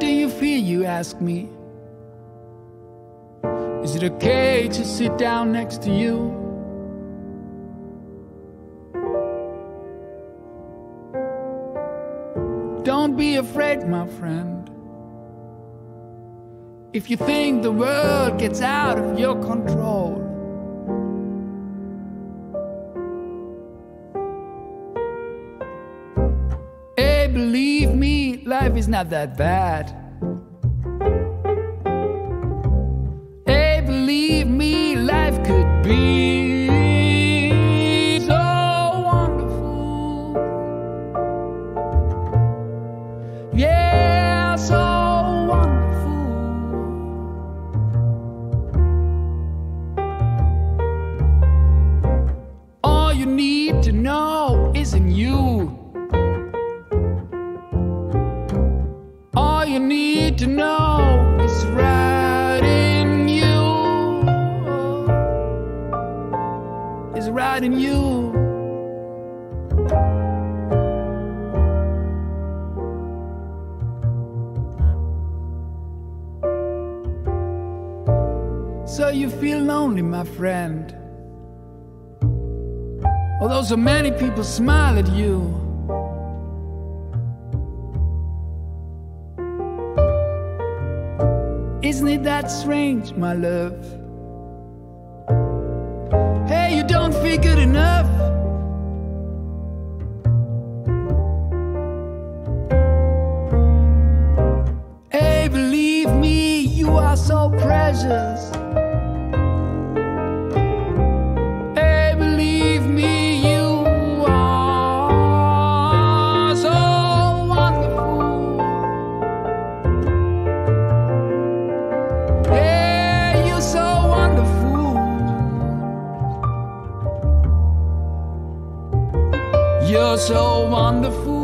do you feel, you ask me? Is it okay to sit down next to you? Don't be afraid, my friend. If you think the world gets out of your control, believe me, life is not that bad. Hey, believe me, life could be so wonderful. Yeah, so wonderful. All you need to know is in you. You need to know is right in you. Is right in you. So you feel lonely, my friend. Although so many people smile at you. Isn't it that strange, my love? Hey, you don't feel good enough. Hey, believe me, you are so precious. You're so wonderful.